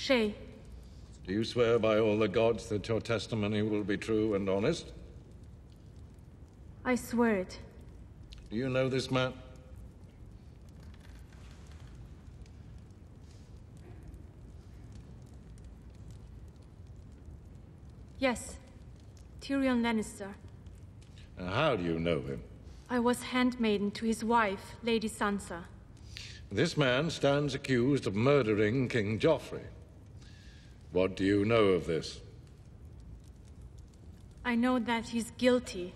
Shae. Do you swear by all the gods that your testimony will be true and honest? I swear it. Do you know this man? Yes. Tyrion Lannister. And how do you know him? I was handmaiden to his wife, Lady Sansa. This man stands accused of murdering King Joffrey. What do you know of this? I know that he's guilty.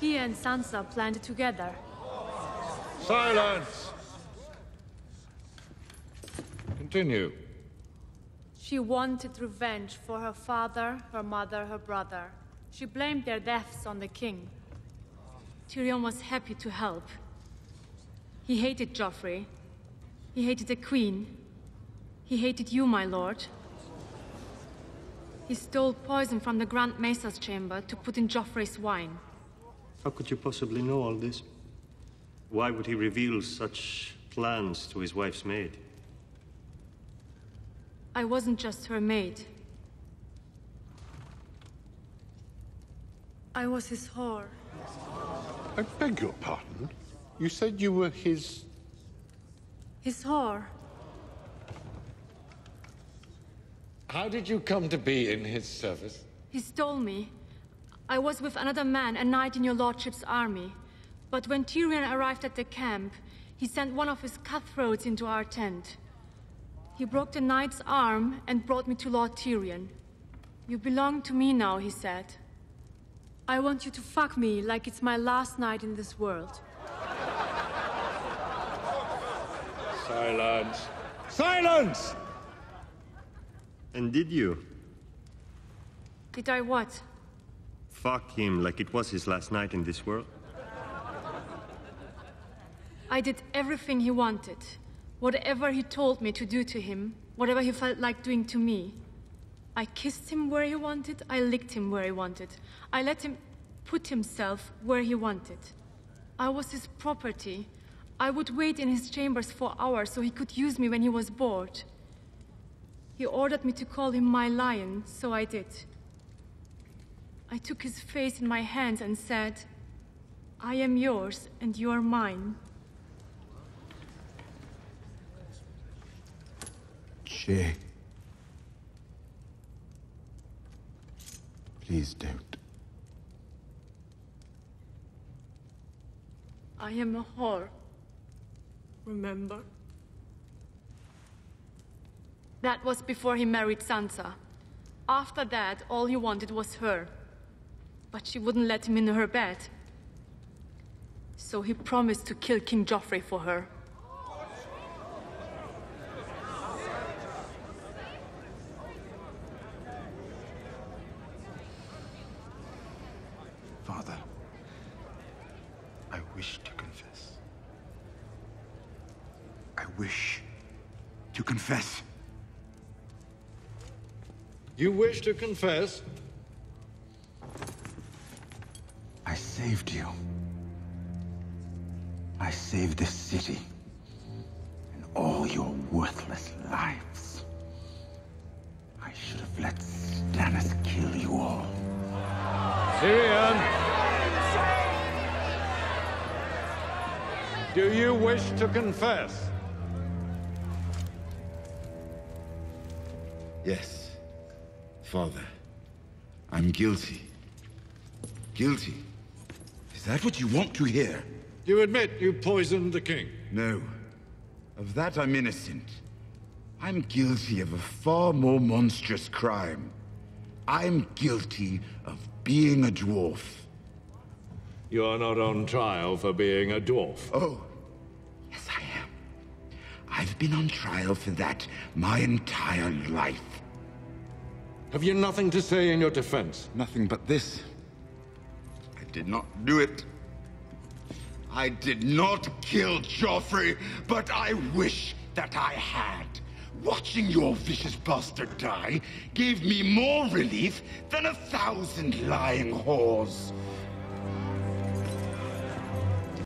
He and Sansa planned it together. Silence! Continue. She wanted revenge for her father, her mother, her brother. She blamed their deaths on the king. Tyrion was happy to help. He hated Joffrey. He hated the queen. He hated you, my lord. He stole poison from the Grand Maester's chamber to put in Joffrey's wine. How could you possibly know all this? Why would he reveal such plans to his wife's maid? I wasn't just her maid. I was his whore. I beg your pardon? You said you were his... His whore. How did you come to be in his service? He stole me. I was with another man, a knight in your lordship's army. But when Tyrion arrived at the camp, he sent one of his cutthroats into our tent. He broke the knight's arm and brought me to Lord Tyrion. You belong to me now, he said. I want you to fuck me like it's my last night in this world. Silence. Silence! And did you? Did I what? Fuck him like it was his last night in this world? I did everything he wanted. Whatever he told me to do to him, whatever he felt like doing to me. I kissed him where he wanted, I licked him where he wanted. I let him put himself where he wanted. I was his property. I would wait in his chambers for hours so he could use me when he was bored. He ordered me to call him my lion, so I did. I took his face in my hands and said, I am yours and you are mine. Shae. Please don't. I am a whore. Remember? That was before he married Sansa. After that, all he wanted was her. But she wouldn't let him in her bed. So he promised to kill King Joffrey for her. Father, I wish to confess. I wish to confess. You wish to confess? I saved you. I saved this city. And all your worthless lives. I should have let Stannis kill you all. Tyrion! Do you wish to confess? Yes, Father. I'm guilty. Guilty. Is that what you want to hear? You admit you poisoned the king? No. Of that I'm innocent. I'm guilty of a far more monstrous crime. I'm guilty of being a dwarf. You are not on trial for being a dwarf. Oh, yes I am. I've been on trial for that my entire life. Have you nothing to say in your defense? Nothing but this. I did not do it. I did not kill Joffrey, but I wish that I had. Watching your vicious bastard die gave me more relief than a thousand lying whores.